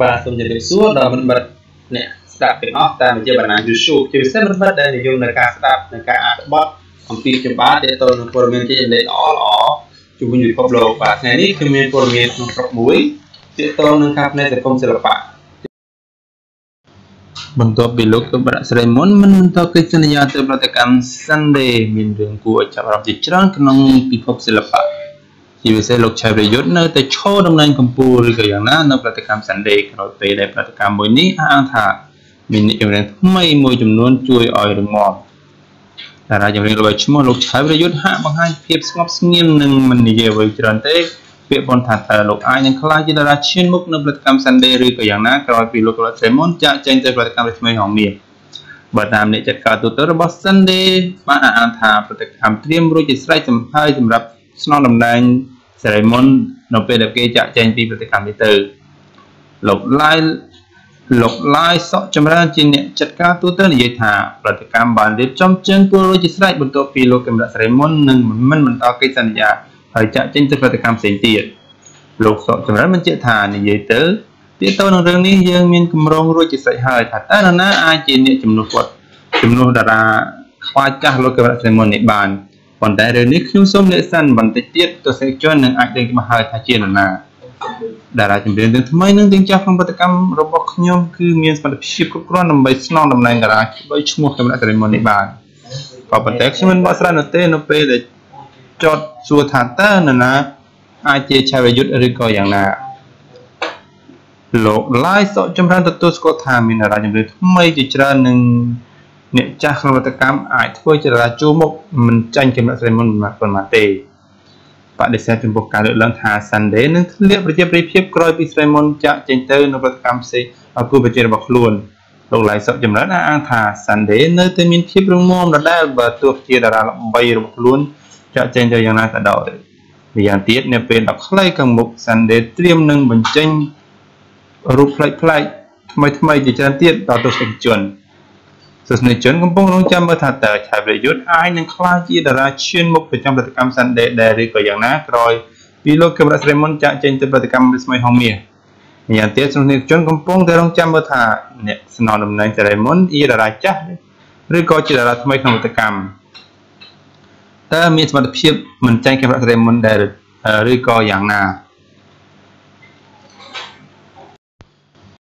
បាទសូមជម្រាបសួរដល់មិត្តមិត្តអ្នកស្ដាប់ទាំងអស់តាមរយៈបណ្ដាញ YouTube ជាពិសេសមិត្តមិត្តដែលនិយមនៅការស្ដាប់និងការអត្ថបទអំពីចម្បាទាក់ទងនឹងព័ត៌មានជាចម្លែកល្អល្អជុំវិញពិភពលោកបាទថ្ងៃនេះគឺមានព័ត៌មានក្នុងស្រុកមួយទាក់ទងនឹងការផ្នែកសង្គមសិល្បៈបន្ទាប់ពីលោកកបរៈស្រីមុនមិនបន្តកិច្ចសន្យាទៅប្រតិកម្ម Sunday មានរឿងគួរឲ្យចាប់អារម្មណ៍ជាច្រើនក្នុងពិភពសិល្បៈ ជាពិសេសលោកឆៃប្រយុទ្ធនៅតែឈរតំណែងកម្ពុជាឬក៏យ៉ាងណានៅប្រតិកម្ម Sunday ក្រោយពេលដែលប្រតិកម្មមួយនេះអះអាងថាមានអ្នកចម្រៀងថ្មីមួយចំនួនជួយឲ្យរងមាំតារាចម្រៀងល្បីឈ្មោះលោកឆៃប្រយុទ្ធហាក់បង្ហាញភាពស្ងប់ស្ងៀមនិងមិននិយាយអ្វីច្រើនទេពាក្យប៉ុនថាតើលោកអាចនឹងខ្លាចជាតារាឈានមុខនៅផលិតកម្ម Sunday ឬក៏យ៉ាងណាក្រោយពីលោករតសេមុនចាក់ចែងទៅផលិតកម្មរស្មីហងមាសបើតាមអ្នកចាត់ការទូទៅរបស់ Sunday បានអះអាងថាផលិតកម្មត្រៀមរួចជាស្រេចសម្ហើយសម្រាប់ស្នងតំណែង សេរីមុននៅពេលដែលគេចាក់ចែងពីផលិតកម្មនេះទៅលោក Live លោកឡាយសក់ចម្រើនជាអ្នកចាត់ការទូទៅនិយាយថាប្រតិកម្មបានរៀបចំជើងគោលរួចជាស្រេចបន្ទាប់ពីលោកកម្រិតសេរីមុននិងមិនបន្តកិច្ចសន្យាហើយចាក់ចេញទៅប្រតិកម្មផ្សេងទៀតលោកសក់ចម្រើនបញ្ជាក់ថានិយាយទៅទាក់ទងនឹងរឿងនេះយើងមានគម្រោងរួចជាស្រេចហើយថាតើនរណាអាចជាអ្នកជំនួសគាត់ជំនួសតារាខ្វាចាស់លោកកម្រិតសេរីមុននេះបាន ប៉ុន្តែរឿងនេះខ្ញុំសូមលេខសិនបន្តិចទៀតទស្សនិកជននឹងអាចដឹងច្បាស់ហើយថាជានរណាតារាចម្រៀងទាំងថ្មីនិងទាំងចាស់ក្នុងប្រតិកម្មរបស់ខ្ញុំគឺមានសមត្ថភាពគ្រប់គ្រាន់ដើម្បីស្នងតំណែងតារាបីឈ្មោះកម្រិតសេរីមុននេះបានក៏ប៉ុន្តែខ្ញុំមិនបកស្រាយនោះទេនៅពេលដែលចតសួរថាតើនរណាអាចជាឆាវយុទ្ធឬក៏យ៉ាងណាលោកឡាយសក់ចម្រើនទទួលស្គាល់ថាមានតារាចម្រៀងថ្មីជាច្រើននឹង អ្នកចាស់ក្នុងវត្តកម្មអាចធ្វើជាតារាជួមុខមិនចាញ់កម្រិតសេរីមុនប៉ុន្មានទេបដិសេធចំពោះការលើកឡើងថា Sunday នឹងធ្លាក់ប្រជាប្រិយភាពក្រោយពីស្រីមុនចាក់ចេញទៅនៅប្រតិកម្មផ្សេងឲ្យគូប្រជែងរបស់ខ្លួនលោកឡៃសុកចម្រើនអះអាងថា Sunday នៅតែមានភាពរងមាំដដែលបើទោះជាតារាល្បីរបស់ខ្លួនចាក់ចេញទៅយ៉ាងណាក៏ដោយម្យ៉ាងទៀតនៅពេលដល់ខ្លីខាងមុខ Sunday ត្រៀមនឹងបញ្ចេញរូបប្លែកៗថ្មីថ្មីជាច្រើនទៀតដល់ទស្សនិកជន ទស្សនិកជនកំពុងរងចាំមើលថាតើឆាយប្រយុទ្ធអាចនឹងក្លាយជាតារាឈានមុខប្រចាំប្រតិកម្ម Sunday ដែរឬក៏យ៉ាងណាក្រោយពីលោកកឹមរ៉ាស្រីមុនចាក់ចេញទៅប្រតិកម្មរស្មីហងមាសម្យ៉ាងទៀតទស្សនិកជនកំពុងតែរងចាំមើលថាអ្នកស្នងតំណែងសេរីមុនជាតារាចាស់ឬក៏ជាតារាថ្មីក្នុងប្រតិកម្មតើមានសមត្ថភាពមិនចាញ់កឹមរ៉ាស្រីមុនដែរឬក៏យ៉ាងណា